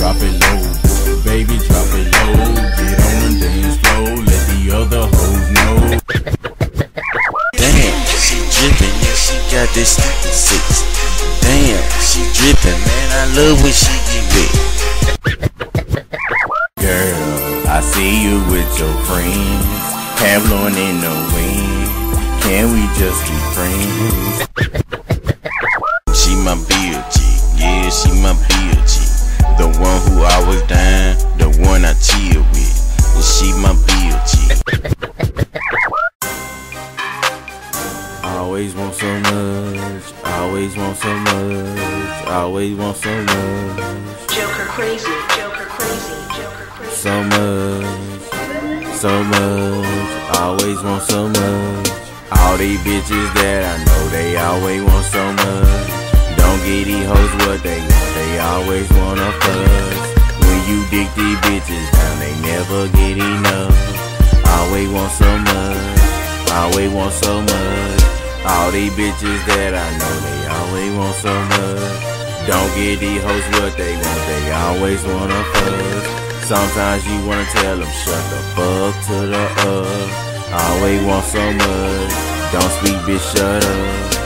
drop it low. Baby, drop it low. Get on the dance floor, let the other hoes know. Damn, she drippin', yeah, she got this six. Damn, she drippin', man, I love when she get wet. Girl, I see you with your friends. Have in the wind. Can we just be friends? Always want so much. I Always want so much. I Always want so much. Joker crazy, Joker crazy, Joker crazy. So much. So much. Always want so much. All these bitches that I know, they always want so much. Don't get these hoes what they want. They always wanna fuss. When you dig these bitches down, they never get enough. Always want so much. Always want so much. All these bitches that I know, they always want so much. Don't get these hoes what they want, they always wanna fuss. Sometimes you wanna tell them, shut the fuck to the up. Always want so much. Don't speak, bitch, shut up.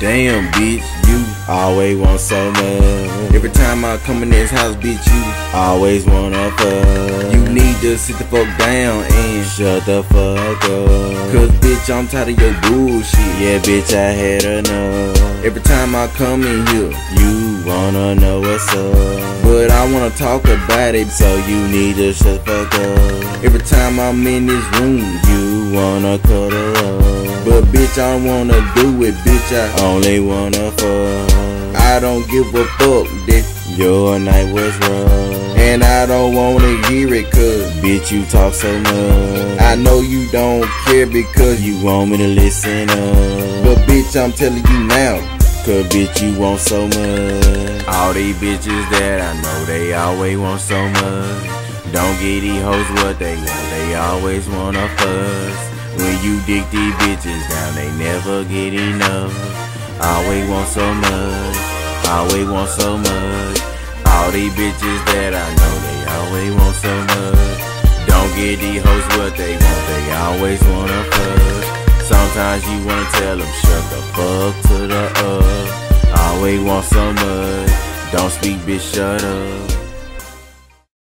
Damn, bitch, you always want so much. Every time I come in this house, bitch, you always wanna fuck. You need to sit the fuck down and shut the fuck up. Cause, bitch, I'm tired of your bullshit. Yeah, bitch, I had enough. Every time I come in here, you wanna know what's up. But I wanna talk about it, so you need to shut the fuck up. Every time I'm in this room, you wanna cuddle up. But bitch, I wanna do it, bitch. I only wanna fuck. I don't give a fuck that your night was rough. And I don't wanna hear it, cause bitch, you talk so much. I know you don't care because you want me to listen up. But bitch, I'm telling you now. Cause bitch, you want so much. All these bitches that I know, they always want so much. Don't get these hoes what they want, they always wanna fuss. You dig these bitches down, they never get enough. Always want so much, always want so much. All these bitches that I know, they always want so much. Don't get these hoes what they want, they always wanna fuss. Sometimes you wanna tell them, shut the fuck to the up. Always want so much, don't speak, bitch, shut up.